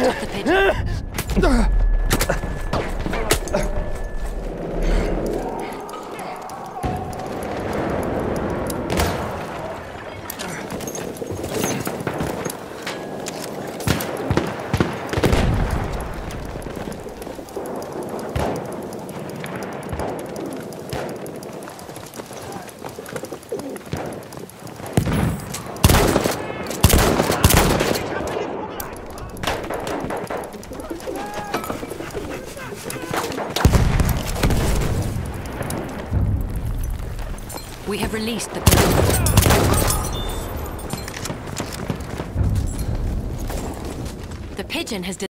picked up the pigeon. We have released the pigeon. The pigeon has